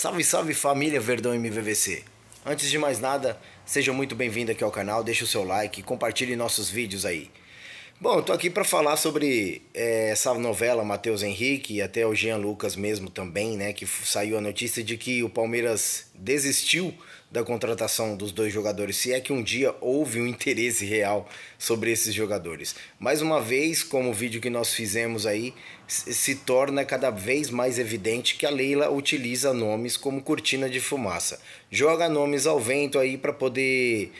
Salve, salve família Verdão MVVC. Antes de mais nada, seja muito bem-vindo aqui ao canal, deixe o seu like, compartilhe nossos vídeos aí. Bom, tô aqui para falar sobre é, essa novela Matheus Henrique e até o Jean Lucas mesmo também, né, que saiu a notícia de que o Palmeiras desistiu da contratação dos dois jogadores, se é que um dia houve um interesse real sobre esses jogadores. Mais uma vez, como o vídeo que nós fizemos aí, se torna cada vez mais evidente que a Leila utiliza nomes como cortina de fumaça. Joga nomes ao vento aí para poder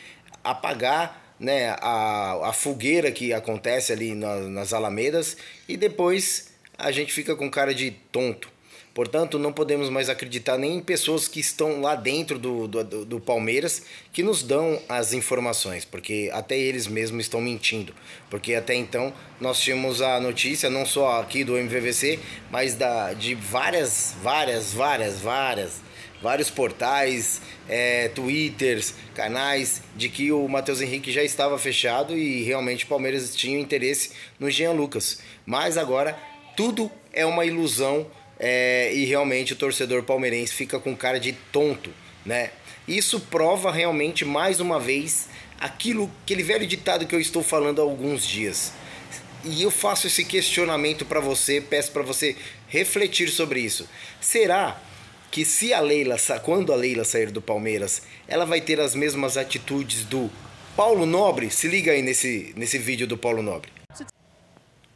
apagar né, a, a fogueira que acontece ali na, nas alamedas e depois a gente fica com cara de tonto Portanto, não podemos mais acreditar nem em pessoas que estão lá dentro do, do, do, Palmeiras que nos dão as informações, porque até eles mesmos estão mentindo. Porque até então nós tínhamos a notícia, não só aqui do MVVC, mas da, de várias, várias, várias, várias, vários portais, é, twitters, canais, de que o Matheus Henrique já estava fechado e realmente o Palmeiras tinha interesse no Jean Lucas. Mas agora tudo é uma ilusão é, e realmente o torcedor palmeirense fica com cara de tonto, né? Isso prova realmente mais uma vez aquilo, aquele velho ditado que eu estou falando há alguns dias. E eu faço esse questionamento para você, peço para você refletir sobre isso. Será que se a Leila, quando a Leila sair do Palmeiras, ela vai ter as mesmas atitudes do Paulo Nobre? Se liga aí nesse, nesse vídeo do Paulo Nobre.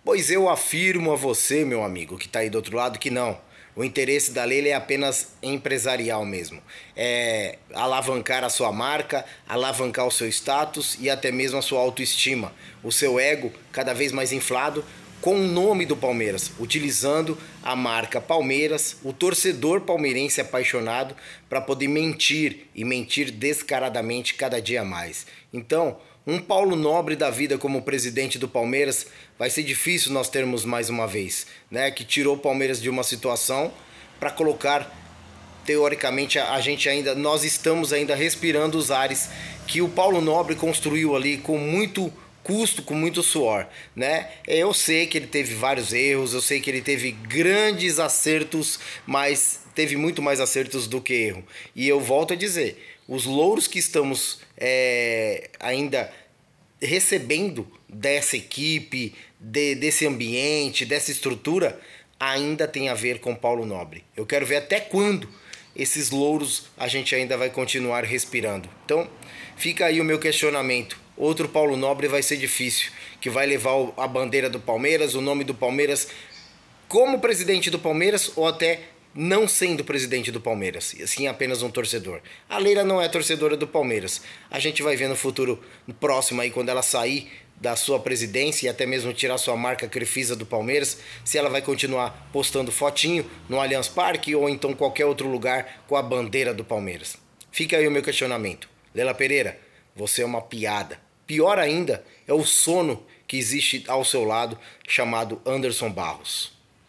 Pois eu afirmo a você, meu amigo, que está aí do outro lado, que não. O interesse da Leila é apenas empresarial mesmo. É alavancar a sua marca, alavancar o seu status e até mesmo a sua autoestima. O seu ego cada vez mais inflado com o nome do Palmeiras, utilizando a marca Palmeiras, o torcedor palmeirense apaixonado, para poder mentir e mentir descaradamente cada dia mais. Então, um Paulo Nobre da vida como presidente do Palmeiras vai ser difícil nós termos mais uma vez, né? Que tirou o Palmeiras de uma situação para colocar teoricamente a, gente ainda nós estamos ainda respirando os ares que o Paulo Nobre construiu ali com muito custo, com muito suor, né? Eu sei que ele teve vários erros, eu sei que ele teve grandes acertos, mas teve muito mais acertos do que erro. E eu volto a dizer, os louros que estamos é, ainda recebendo dessa equipe, de, desse ambiente, dessa estrutura, ainda tem a ver com Paulo Nobre. Eu quero ver até quando esses louros a gente ainda vai continuar respirando. Então, fica aí o meu questionamento. Outro Paulo Nobre vai ser difícil, que vai levar a bandeira do Palmeiras, o nome do Palmeiras como presidente do Palmeiras ou até não sendo presidente do Palmeiras, e sim apenas um torcedor. A Leila não é torcedora do Palmeiras. A gente vai ver no futuro próximo aí, quando ela sair da sua presidência e até mesmo tirar sua marca Crefisa do Palmeiras, se ela vai continuar postando fotinho no Allianz Parque ou então qualquer outro lugar com a bandeira do Palmeiras. Fica aí o meu questionamento. Leila Pereira, você é uma piada. Pior ainda é o sono que existe ao seu lado, chamado Anderson Barros.